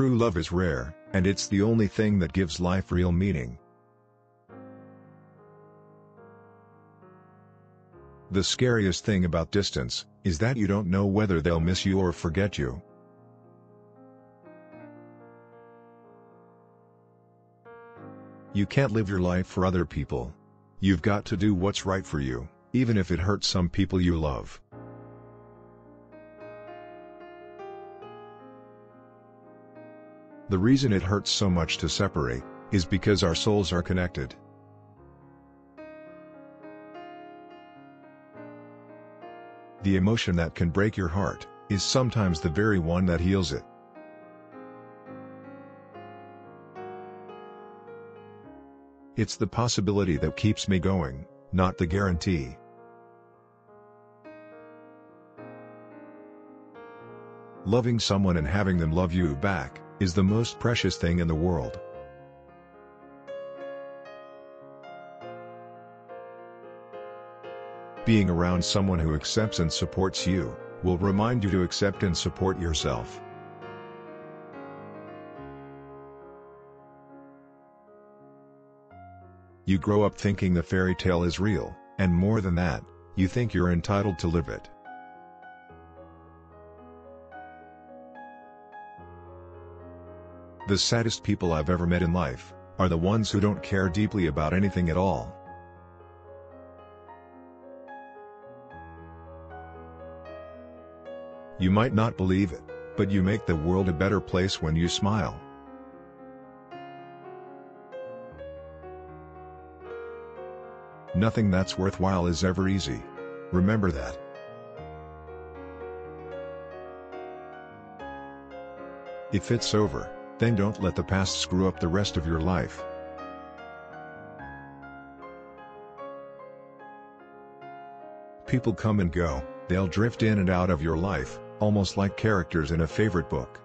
True love is rare, and it's the only thing that gives life real meaning. The scariest thing about distance, is that you don't know whether they'll miss you or forget you. You can't live your life for other people. You've got to do what's right for you, even if it hurts some people you love. The reason it hurts so much to separate, is because our souls are connected. The emotion that can break your heart, is sometimes the very one that heals it. It's the possibility that keeps me going, not the guarantee. Loving someone and having them love you back, is the most precious thing in the world. Being around someone who accepts and supports you, will remind you to accept and support yourself. You grow up thinking the fairy tale is real, and more than that, you think you're entitled to live it. The saddest people I've ever met in life, are the ones who don't care deeply about anything at all. You might not believe it, but you make the world a better place when you smile. Nothing that's worthwhile is ever easy. Remember that. If it's over, then don't let the past screw up the rest of your life. People come and go, they'll drift in and out of your life, almost like characters in a favorite book.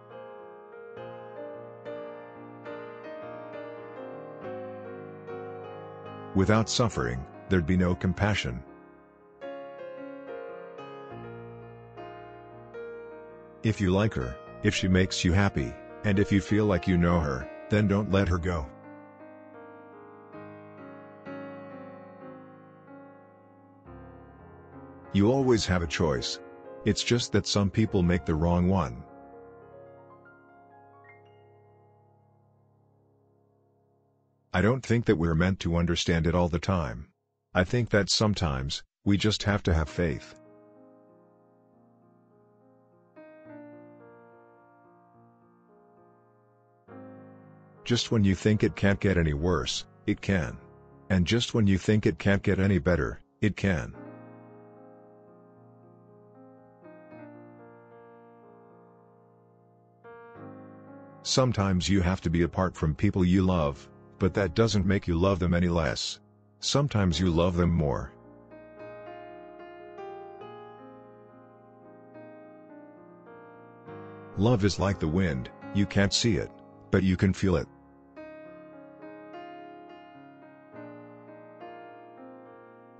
Without suffering, there'd be no compassion. If you like her, if she makes you happy, and if you feel like you know her, then don't let her go. You always have a choice. It's just that some people make the wrong one. I don't think that we're meant to understand it all the time. I think that sometimes, we just have to have faith. Just when you think it can't get any worse, it can. And just when you think it can't get any better, it can. Sometimes you have to be apart from people you love, but that doesn't make you love them any less. Sometimes you love them more. Love is like the wind, you can't see it, but you can feel it.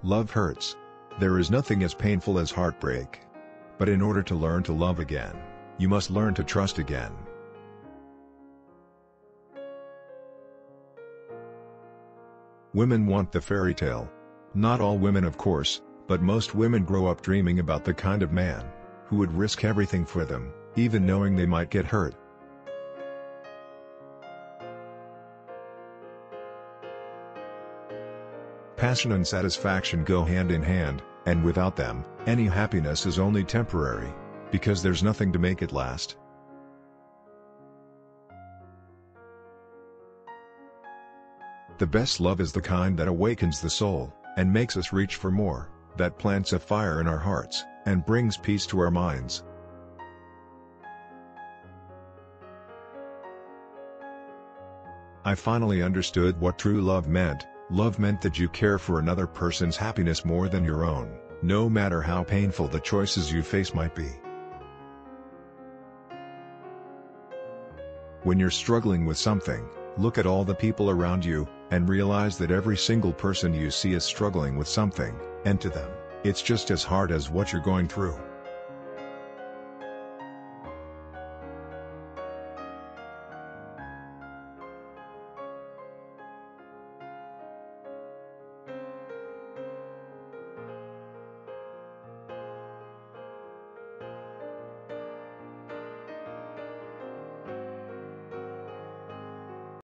Love hurts. There is nothing as painful as heartbreak. But in order to learn to love again, you must learn to trust again. Women want the fairy tale. Not all women of course, but most women grow up dreaming about the kind of man, who would risk everything for them, even knowing they might get hurt. Passion and satisfaction go hand in hand, and without them, any happiness is only temporary, because there's nothing to make it last. The best love is the kind that awakens the soul, and makes us reach for more, that plants a fire in our hearts, and brings peace to our minds. I finally understood what true love meant, love meant that you care for another person's happiness more than your own, no matter how painful the choices you face might be. When you're struggling with something, look at all the people around you, and realize that every single person you see is struggling with something, and to them, it's just as hard as what you're going through.